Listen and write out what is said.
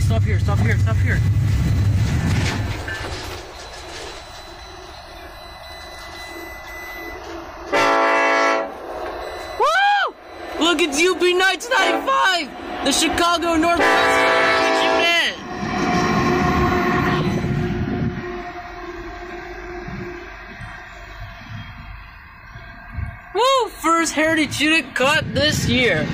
Stop here, stop here. Stop here! Woo! Look, it's UP Knights The Chicago Northwest Woo! First Heritage Unit cut this year.